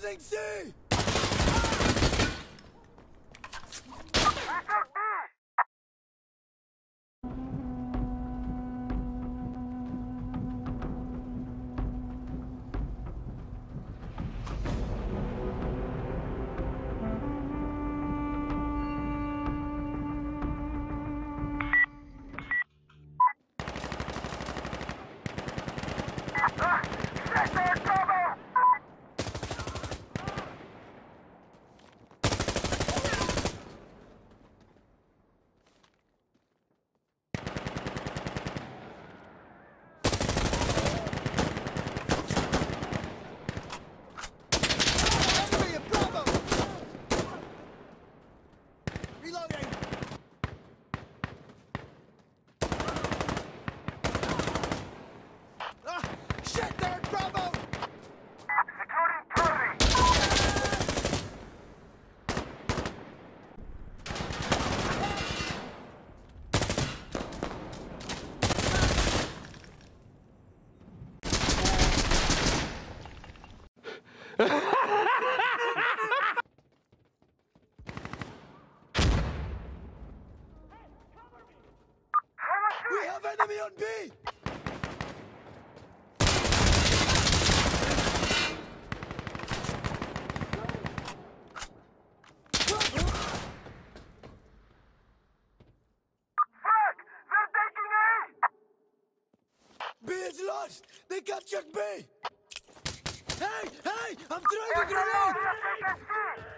Losing C! Enemy enemy on B! B is lost! They captured B! Hey! Hey! I'm throwing a grenade!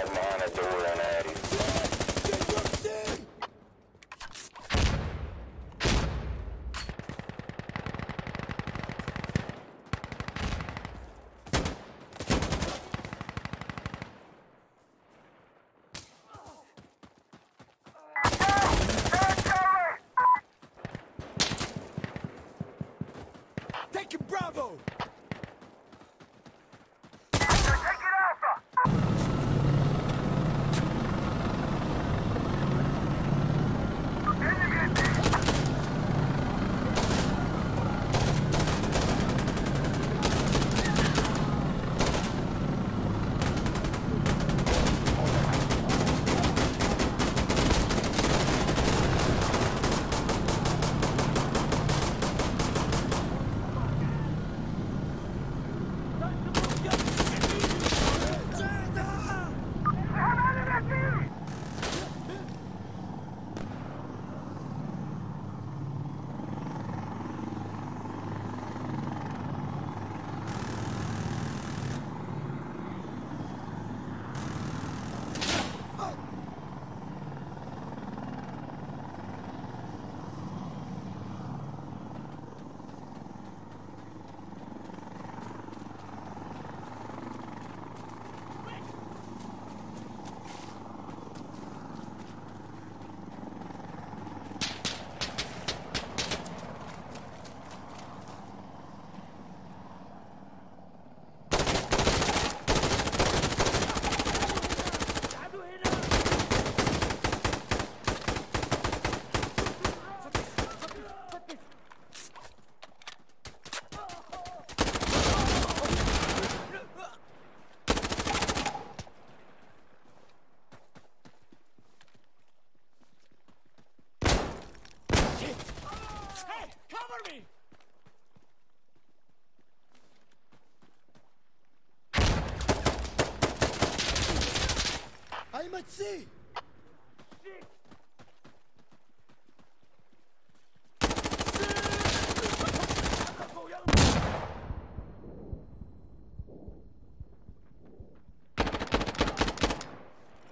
At C!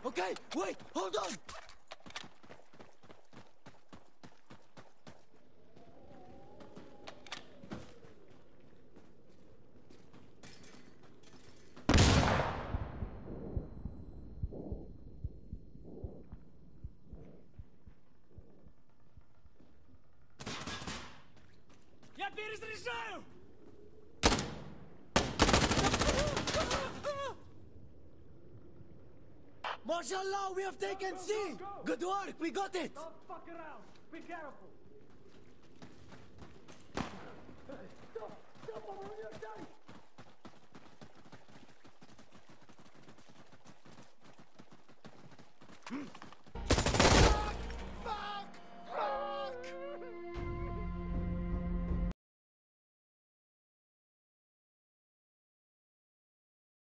Okay, wait, hold on! Заряжаю! MashaAllah, we have taken C! Good work, we got it! Don't fuck around. Be careful. Stop! Stop over on your side! Hmm.